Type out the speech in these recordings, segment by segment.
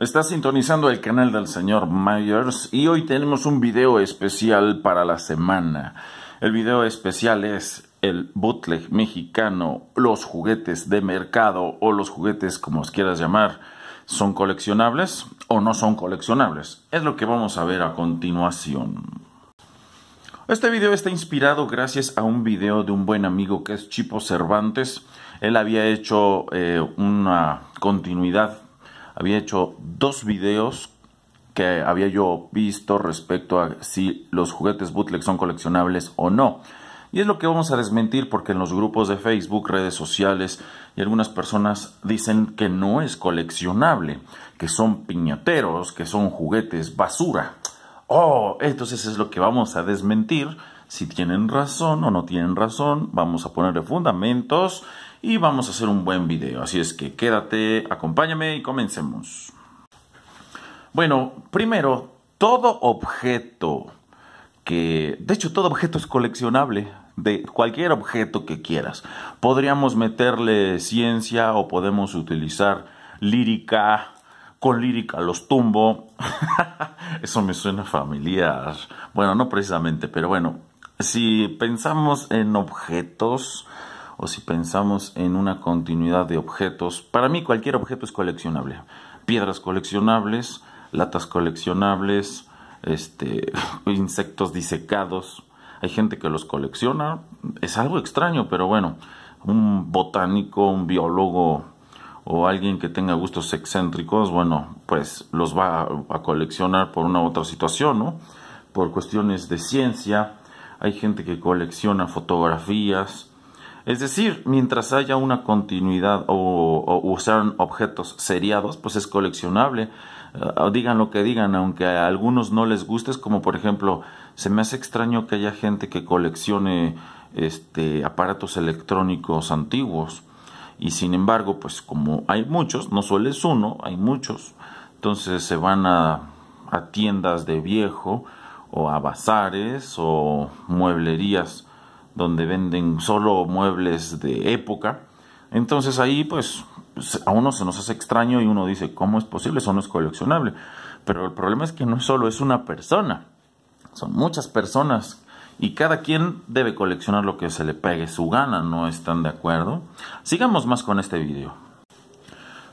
Está sintonizando el canal del señor Myers y hoy tenemos un video especial para la semana. El video especial es el bootleg mexicano, los juguetes de mercado o los juguetes como os quieras llamar. ¿Son coleccionables o no son coleccionables? Es lo que vamos a ver a continuación. Este video está inspirado gracias a un video de un buen amigo que es Chipo Cervantes. Él había hecho eh, una continuidad había hecho dos videos que había yo visto respecto a si los juguetes bootleg son coleccionables o no. Y es lo que vamos a desmentir porque en los grupos de Facebook, redes sociales y algunas personas dicen que no es coleccionable, que son piñateros, que son juguetes basura. Oh, entonces es lo que vamos a desmentir. Si tienen razón o no tienen razón, vamos a ponerle fundamentos y vamos a hacer un buen video. Así es que quédate, acompáñame y comencemos. Bueno, primero, todo objeto que, de hecho, todo objeto es coleccionable, de cualquier objeto que quieras. Podríamos meterle ciencia o podemos utilizar lírica. Con lírica los tumbo. Eso me suena familiar. Bueno, no precisamente, pero bueno, si pensamos en objetos, o si pensamos en una continuidad de objetos, para mí cualquier objeto es coleccionable. Piedras coleccionables, latas coleccionables, este, insectos disecados. Hay gente que los colecciona, es algo extraño, pero bueno, un botánico, un biólogo o alguien que tenga gustos excéntricos, bueno, pues los va a, coleccionar por una u otra situación, ¿no? Por cuestiones de ciencia. Hay gente que colecciona fotografías, es decir, mientras haya una continuidad o, usar objetos seriados, pues es coleccionable. Eh, digan lo que digan, aunque a algunos no les guste, es como por ejemplo, se me hace extraño que haya gente que coleccione este, aparatos electrónicos antiguos. Y sin embargo, pues como hay muchos, no solo es uno, hay muchos, entonces se van a, a tiendas de viejo o a bazares o mueblerías donde venden solo muebles de época. Entonces ahí pues a uno se nos hace extraño y uno dice, ¿cómo es posible? Eso no es coleccionable. Pero el problema es que no solo es una persona, son muchas personas y cada quien debe coleccionar lo que se le pegue su gana, ¿no están de acuerdo? Sigamos más con este video.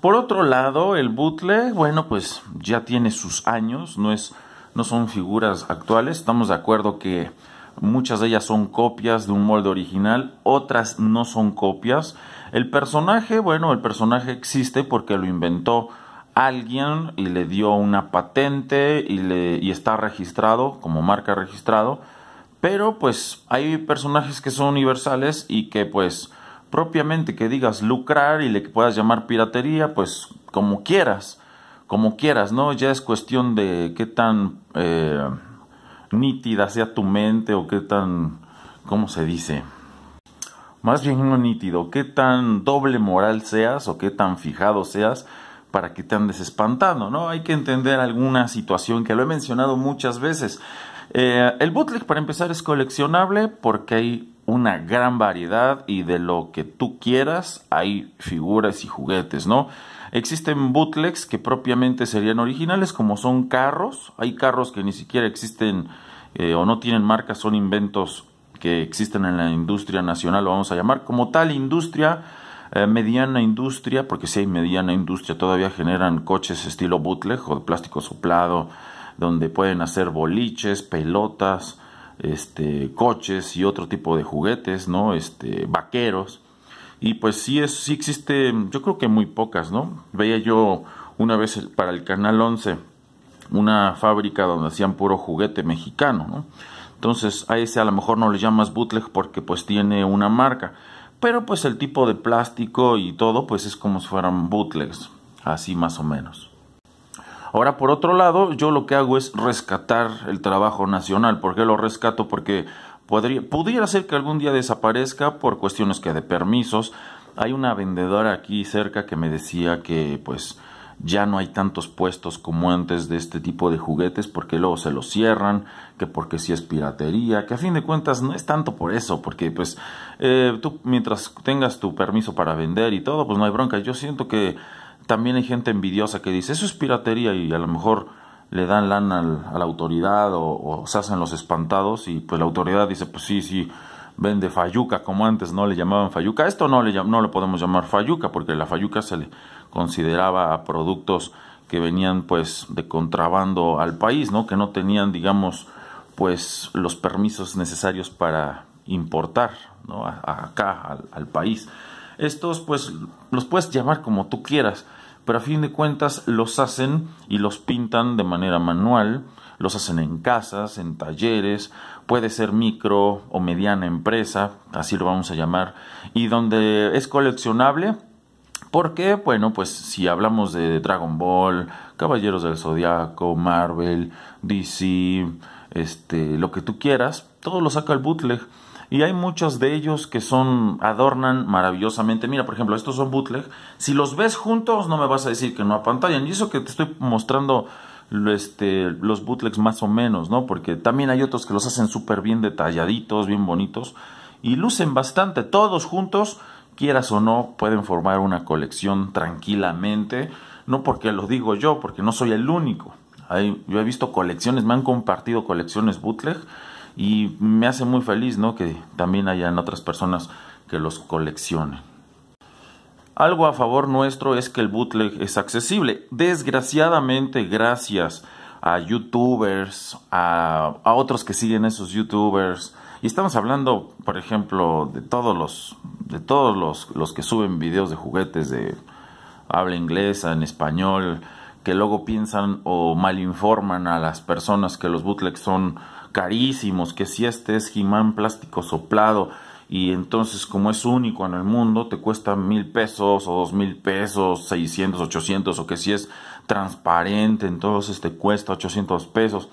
Por otro lado, el bootleg, bueno, pues ya tiene sus años, no es no son figuras actuales, estamos de acuerdo que Muchas de ellas son copias de un molde original, otras no son copias. El personaje, bueno, el personaje existe porque lo inventó alguien y le dio una patente y, le, y está registrado como marca registrado. Pero pues hay personajes que son universales y que pues propiamente que digas lucrar y le puedas llamar piratería, pues como quieras, como quieras, ¿no? Ya es cuestión de qué tan... Eh, nítida sea tu mente o qué tan, ¿cómo se dice? Más bien no nítido, qué tan doble moral seas o qué tan fijado seas para que te andes espantando, ¿no? Hay que entender alguna situación que lo he mencionado muchas veces. Eh, el bootleg, para empezar, es coleccionable porque hay una gran variedad y de lo que tú quieras hay figuras y juguetes, ¿no? Existen bootlegs que propiamente serían originales, como son carros. Hay carros que ni siquiera existen eh, o no tienen marca, son inventos que existen en la industria nacional, lo vamos a llamar. Como tal industria, eh, mediana industria, porque si hay mediana industria, todavía generan coches estilo bootleg o de plástico soplado, donde pueden hacer boliches, pelotas, este, coches y otro tipo de juguetes, ¿no? Este, vaqueros. Y pues sí, es, sí existe, yo creo que muy pocas, ¿no? Veía yo una vez para el Canal 11 una fábrica donde hacían puro juguete mexicano, ¿no? Entonces a ese a lo mejor no le llamas bootleg porque pues tiene una marca, pero pues el tipo de plástico y todo pues es como si fueran bootlegs, así más o menos. Ahora por otro lado yo lo que hago es rescatar el trabajo nacional, ¿por qué lo rescato? Porque Pudiera ser que algún día desaparezca por cuestiones que de permisos. Hay una vendedora aquí cerca que me decía que pues ya no hay tantos puestos como antes de este tipo de juguetes porque luego se los cierran, que porque si es piratería, que a fin de cuentas no es tanto por eso, porque pues eh, tú mientras tengas tu permiso para vender y todo, pues no hay bronca. Yo siento que también hay gente envidiosa que dice, eso es piratería y a lo mejor le dan lana a la autoridad o, se hacen los espantados y pues la autoridad dice, pues sí, sí, vende fayuca, como antes no le llamaban fayuca. Esto no le, no le podemos llamar fayuca porque la fayuca se le consideraba a productos que venían pues de contrabando al país, ¿no? Que no tenían, digamos, pues los permisos necesarios para importar, ¿no? acá al país. Estos pues los puedes llamar como tú quieras, pero a fin de cuentas los hacen y los pintan de manera manual, los hacen en casas, en talleres, puede ser micro o mediana empresa, así lo vamos a llamar, y donde es coleccionable, porque, bueno, pues si hablamos de Dragon Ball, Caballeros del Zodiaco, Marvel, DC, este, lo que tú quieras, todo lo saca el bootleg y hay muchos de ellos que son adornan maravillosamente. Mira, por ejemplo, estos son bootleg. Si los ves juntos, no me vas a decir que no apantallan. Y eso que te estoy mostrando este, los bootlegs más o menos, ¿no? Porque también hay otros que los hacen súper bien detalladitos, bien bonitos. Y lucen bastante. Todos juntos, quieras o no, pueden formar una colección tranquilamente. No porque lo digo yo, porque no soy el único. yo he visto colecciones, me han compartido colecciones bootleg y me hace muy feliz ¿no? que también hayan otras personas que los coleccionen. Algo a favor nuestro es que el bootleg es accesible. Desgraciadamente, gracias a youtubers, a, otros que siguen esos youtubers, y estamos hablando, por ejemplo, de todos los, de todos los, los que suben videos de juguetes de habla inglesa, en español, que luego piensan o malinforman a las personas que los bootlegs son carísimos, que si este es Jimán plástico soplado y entonces como es único en el mundo te cuesta mil pesos o dos mil pesos, seiscientos, ochocientos o que si es transparente entonces te cuesta ochocientos pesos.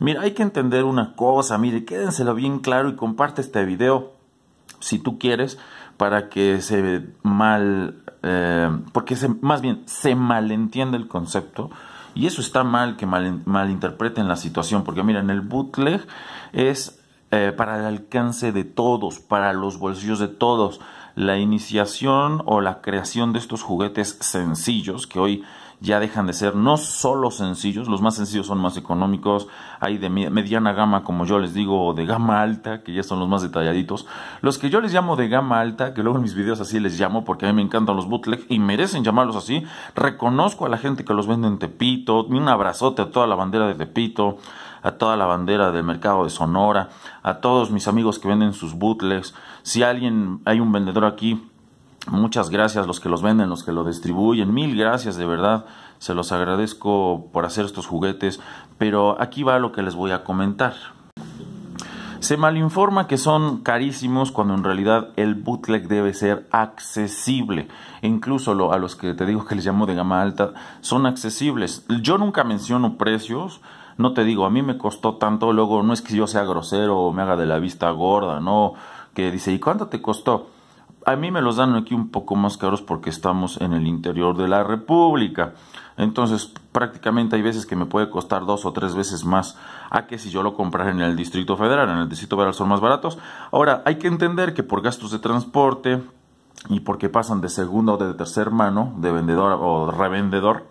Mira, hay que entender una cosa, mire, quédenselo bien claro y comparte este video si tú quieres para que se mal, eh, porque se, más bien se malentiende el concepto y eso está mal que mal, malinterpreten la situación, porque miren, el bootleg es eh, para el alcance de todos, para los bolsillos de todos. La iniciación o la creación de estos juguetes sencillos que hoy ya dejan de ser no solo sencillos, los más sencillos son más económicos, hay de mediana gama, como yo les digo, o de gama alta, que ya son los más detalladitos. Los que yo les llamo de gama alta, que luego en mis videos así les llamo, porque a mí me encantan los bootleg y merecen llamarlos así, reconozco a la gente que los vende en Tepito, un abrazote a toda la bandera de Tepito, a toda la bandera del mercado de Sonora, a todos mis amigos que venden sus bootlegs. Si alguien, hay un vendedor aquí Muchas gracias los que los venden, los que lo distribuyen. Mil gracias, de verdad. Se los agradezco por hacer estos juguetes. Pero aquí va lo que les voy a comentar. Se malinforma que son carísimos cuando en realidad el bootleg debe ser accesible. Incluso a los que te digo que les llamo de gama alta son accesibles. Yo nunca menciono precios. No te digo, a mí me costó tanto. Luego no es que yo sea grosero o me haga de la vista gorda, no. Que dice, ¿y cuánto te costó? A mí me los dan aquí un poco más caros porque estamos en el interior de la República. Entonces, prácticamente hay veces que me puede costar dos o tres veces más a que si yo lo comprara en el Distrito Federal. En el Distrito Federal son más baratos. Ahora, hay que entender que por gastos de transporte y porque pasan de segunda o de tercer mano, de vendedor o revendedor,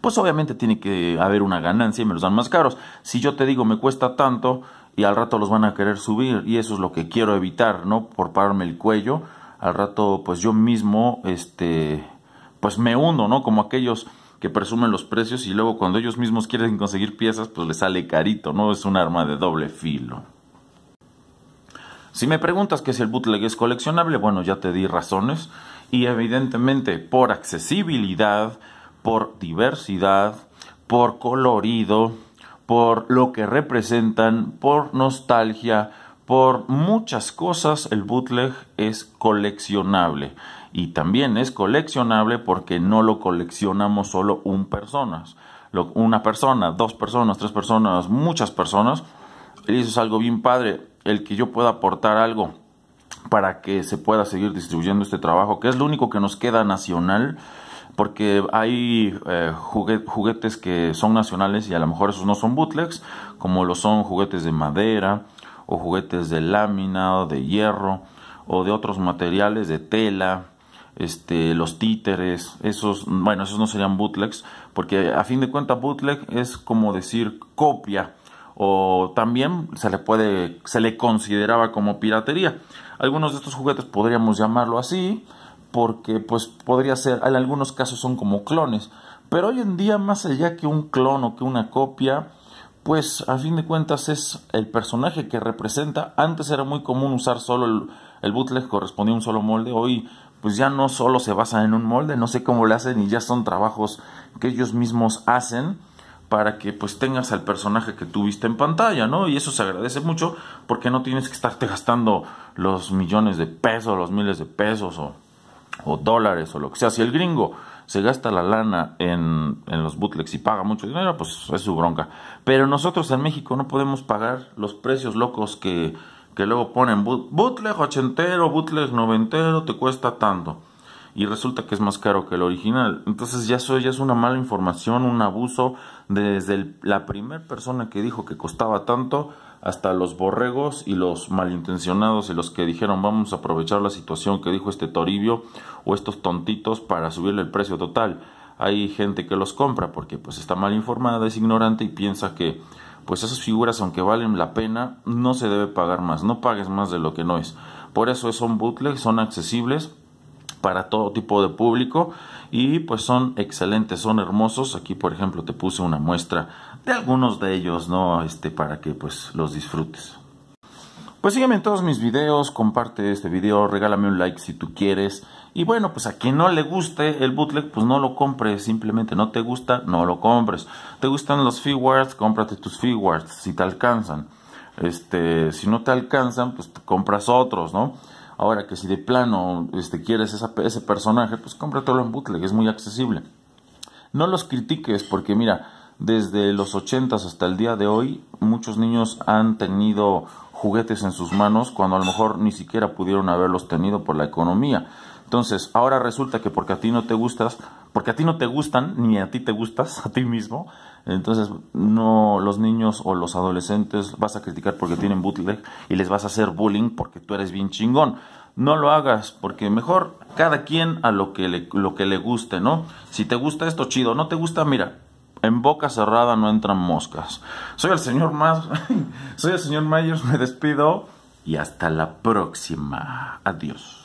pues obviamente tiene que haber una ganancia y me los dan más caros. Si yo te digo me cuesta tanto, y al rato los van a querer subir y eso es lo que quiero evitar, ¿no? Por pararme el cuello, al rato pues yo mismo, este, pues me hundo, ¿no? Como aquellos que presumen los precios y luego cuando ellos mismos quieren conseguir piezas pues les sale carito, ¿no? Es un arma de doble filo. Si me preguntas que si el bootleg es coleccionable, bueno, ya te di razones y evidentemente por accesibilidad, por diversidad, por colorido, por lo que representan, por nostalgia, por muchas cosas el bootleg es coleccionable y también es coleccionable porque no lo coleccionamos solo un personas, una persona, dos personas, tres personas, muchas personas. Y eso es algo bien padre, el que yo pueda aportar algo para que se pueda seguir distribuyendo este trabajo, que es lo único que nos queda nacional porque hay eh, juguetes que son nacionales y a lo mejor esos no son bootlegs, como lo son juguetes de madera o juguetes de lámina o de hierro o de otros materiales de tela, este, los títeres, esos, bueno, esos no serían bootlegs, porque a fin de cuentas bootleg es como decir copia, o también se le puede, se le consideraba como piratería. Algunos de estos juguetes podríamos llamarlo así, porque pues podría ser, en algunos casos son como clones, pero hoy en día más allá que un clon o que una copia, pues a fin de cuentas es el personaje que representa. Antes era muy común usar solo el, el bootleg, correspondía a un solo molde, hoy pues ya no solo se basa en un molde, no sé cómo le hacen y ya son trabajos que ellos mismos hacen para que pues tengas al personaje que tuviste en pantalla, ¿no? Y eso se agradece mucho porque no tienes que estarte gastando los millones de pesos, los miles de pesos o, o dólares o lo que sea. Si el gringo se gasta la lana en, en los bootlegs y paga mucho dinero, pues es su bronca. Pero nosotros en México no podemos pagar los precios locos que que luego ponen bootleg ochentero, bootleg noventero, te cuesta tanto. Y resulta que es más caro que el original. Entonces ya eso ya es una mala información, un abuso desde la primera persona que dijo que costaba tanto hasta los borregos y los malintencionados y los que dijeron vamos a aprovechar la situación que dijo este Toribio o estos tontitos para subirle el precio total. Hay gente que los compra porque pues está mal informada, es ignorante y piensa que pues esas figuras, aunque valen la pena, no se debe pagar más, no pagues más de lo que no es. Por eso son bootlegs, son accesibles para todo tipo de público y pues son excelentes, son hermosos. Aquí por ejemplo te puse una muestra de algunos de ellos, ¿no? Este para que pues los disfrutes. Pues sígueme en todos mis videos, comparte este video, regálame un like si tú quieres. Y bueno, pues a quien no le guste el bootleg, pues no lo compres, simplemente no te gusta, no lo compres. ¿Te gustan los figures? Cómprate tus figures, si te alcanzan. Este, si no te alcanzan, pues te compras otros, ¿no? Ahora que si de plano este, quieres ese personaje, pues cómpratelo en bootleg, es muy accesible. No los critiques porque mira, desde los 80 hasta el día de hoy, muchos niños han tenido juguetes en sus manos cuando a lo mejor ni siquiera pudieron haberlos tenido por la economía. Entonces, ahora resulta que porque a ti no te gustas, porque a ti no te gustan, ni a ti te gustas a ti mismo, entonces no los niños o los adolescentes vas a criticar porque tienen bootleg y les vas a hacer bullying porque tú eres bien chingón. No lo hagas, porque mejor cada quien a lo que le, lo que le guste, ¿no? Si te gusta esto, chido. No te gusta, mira, en boca cerrada no entran moscas. Soy el señor más, soy el señor Myers, me despido y hasta la próxima. Adiós.